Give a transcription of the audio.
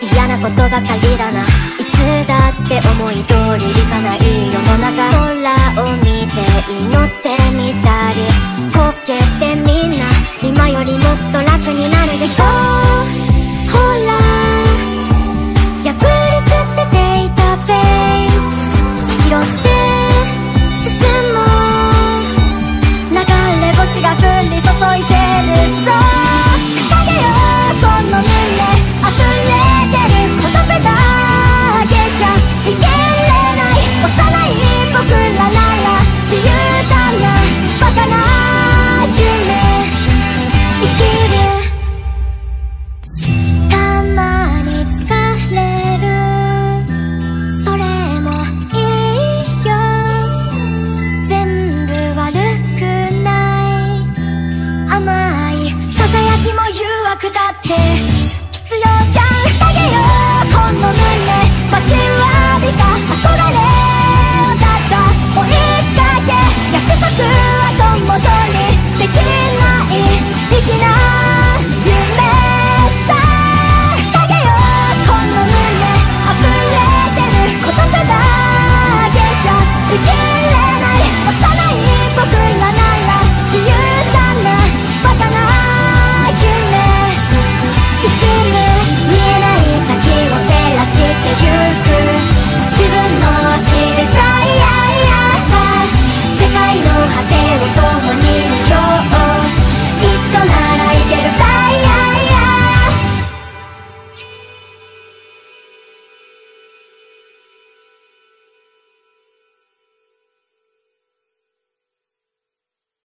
嫌なことばかりだな。いつだって思い通りいかない世の中。空を見て祈ってみたり。こけてみんな。今よりもっと楽になるでしょう。甘いささやきも誘惑だって